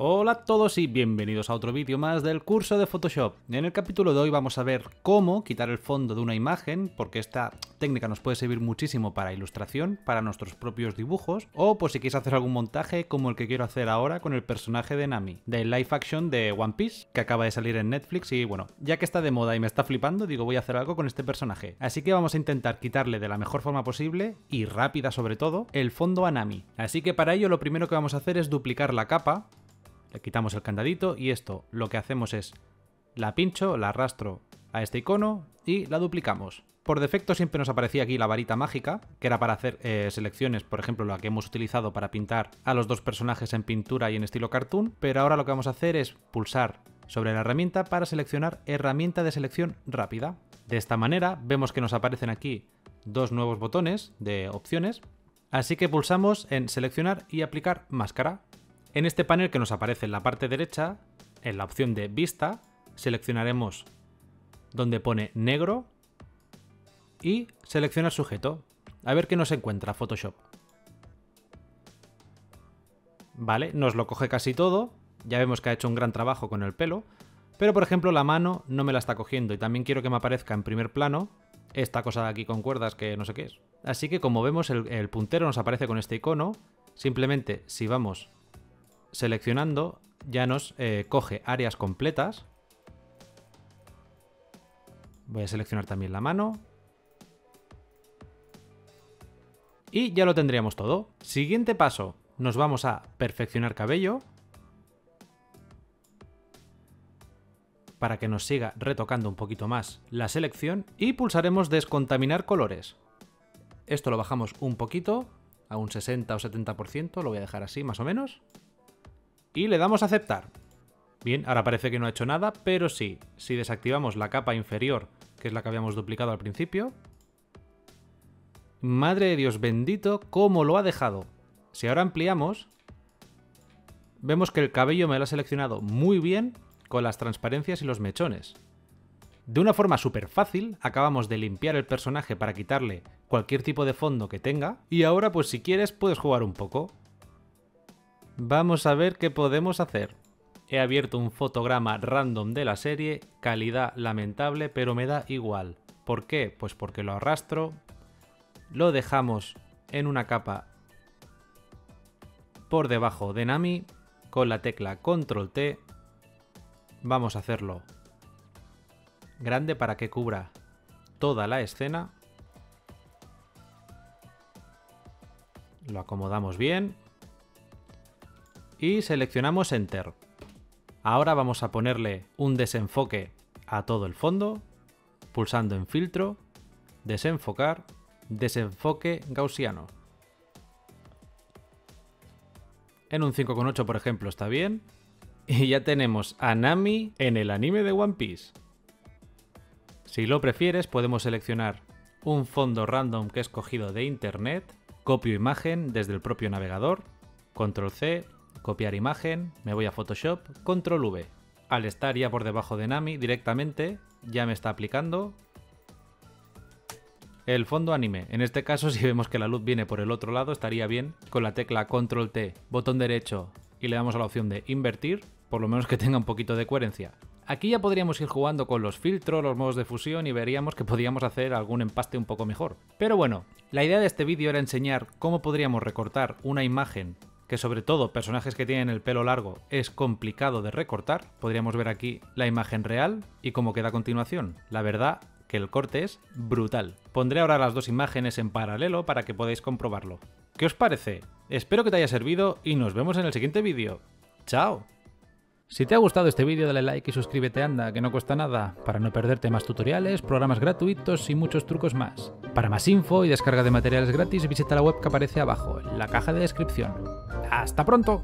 Hola a todos y bienvenidos a otro vídeo más del curso de Photoshop. En el capítulo de hoy vamos a ver cómo quitar el fondo de una imagen, porque esta técnica nos puede servir muchísimo para ilustración, para nuestros propios dibujos, o por si quieres hacer algún montaje como el que quiero hacer ahora con el personaje de Nami, de live action de One Piece, que acaba de salir en Netflix y bueno, ya que está de moda y me está flipando, digo voy a hacer algo con este personaje. Así que vamos a intentar quitarle de la mejor forma posible, y rápida sobre todo, el fondo a Nami. Así que para ello lo primero que vamos a hacer es duplicar la capa, le quitamos el candadito y esto lo que hacemos es la pincho, la arrastro a este icono y la duplicamos. Por defecto siempre nos aparecía aquí la varita mágica, que era para hacer eh, selecciones, por ejemplo la que hemos utilizado para pintar a los dos personajes en pintura y en estilo cartoon, pero ahora lo que vamos a hacer es pulsar sobre la herramienta para seleccionar herramienta de selección rápida. De esta manera vemos que nos aparecen aquí dos nuevos botones de opciones, así que pulsamos en seleccionar y aplicar máscara. En este panel que nos aparece en la parte derecha, en la opción de vista, seleccionaremos donde pone negro y selecciona sujeto. A ver qué nos encuentra Photoshop. Vale, nos lo coge casi todo. Ya vemos que ha hecho un gran trabajo con el pelo. Pero por ejemplo la mano no me la está cogiendo y también quiero que me aparezca en primer plano esta cosa de aquí con cuerdas que no sé qué es. Así que como vemos el, el puntero nos aparece con este icono. Simplemente si vamos seleccionando ya nos eh, coge áreas completas. Voy a seleccionar también la mano. Y ya lo tendríamos todo. Siguiente paso, nos vamos a perfeccionar cabello. Para que nos siga retocando un poquito más la selección. Y pulsaremos descontaminar colores. Esto lo bajamos un poquito, a un 60 o 70%, lo voy a dejar así más o menos y le damos a aceptar. Bien, ahora parece que no ha hecho nada, pero sí, si desactivamos la capa inferior, que es la que habíamos duplicado al principio, madre de Dios bendito, cómo lo ha dejado. Si ahora ampliamos, vemos que el cabello me lo ha seleccionado muy bien con las transparencias y los mechones. De una forma súper fácil, acabamos de limpiar el personaje para quitarle cualquier tipo de fondo que tenga, y ahora pues si quieres puedes jugar un poco. Vamos a ver qué podemos hacer. He abierto un fotograma random de la serie, calidad lamentable, pero me da igual. ¿Por qué? Pues porque lo arrastro, lo dejamos en una capa por debajo de Nami, con la tecla Control T, vamos a hacerlo grande para que cubra toda la escena. Lo acomodamos bien, y seleccionamos Enter. Ahora vamos a ponerle un desenfoque a todo el fondo, pulsando en filtro, desenfocar, desenfoque gaussiano. En un 5,8 por ejemplo está bien. Y ya tenemos a Nami en el anime de One Piece. Si lo prefieres podemos seleccionar un fondo random que he escogido de internet, copio imagen desde el propio navegador, control C, copiar imagen, me voy a Photoshop, control V. Al estar ya por debajo de Nami directamente, ya me está aplicando el fondo anime. En este caso, si vemos que la luz viene por el otro lado, estaría bien con la tecla control T, botón derecho y le damos a la opción de invertir, por lo menos que tenga un poquito de coherencia. Aquí ya podríamos ir jugando con los filtros, los modos de fusión y veríamos que podríamos hacer algún empaste un poco mejor. Pero bueno, la idea de este vídeo era enseñar cómo podríamos recortar una imagen que sobre todo personajes que tienen el pelo largo es complicado de recortar. Podríamos ver aquí la imagen real y cómo queda a continuación. La verdad que el corte es brutal. Pondré ahora las dos imágenes en paralelo para que podáis comprobarlo. ¿Qué os parece? Espero que te haya servido y nos vemos en el siguiente vídeo. ¡Chao! Si te ha gustado este vídeo dale like y suscríbete anda, que no cuesta nada, para no perderte más tutoriales, programas gratuitos y muchos trucos más. Para más info y descarga de materiales gratis visita la web que aparece abajo, en la caja de descripción. ¡Hasta pronto!